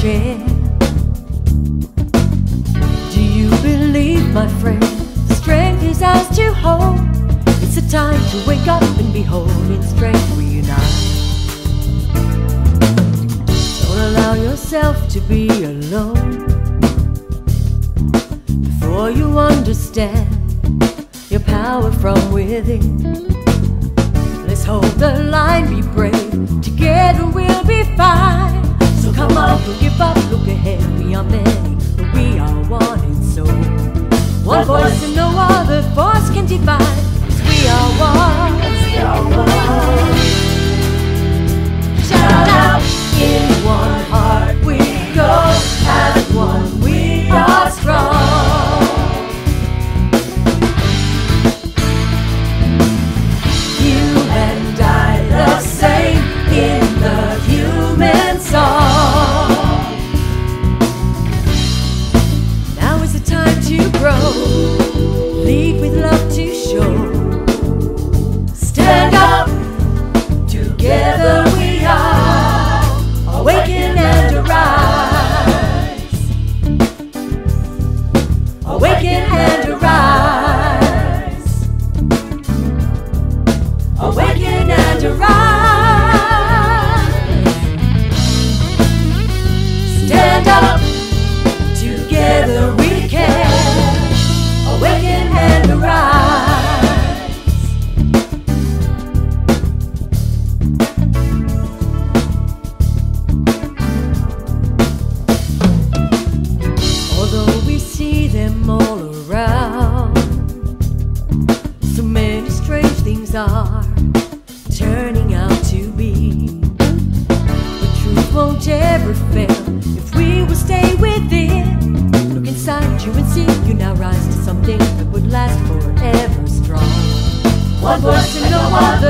share. Do you believe, my friend, the strength is ours to hold? It's the time to wake up and behold in strength reunite. Don't allow yourself to be alone before you understand your power from within. Don't give up, look ahead. We are many, but we are one and so. One voice and no other Lead with love to show. Things are turning out to be. But truth won't ever fail if we will stay within. Look inside you and see you now rise to something that would last forever strong. One voice and no other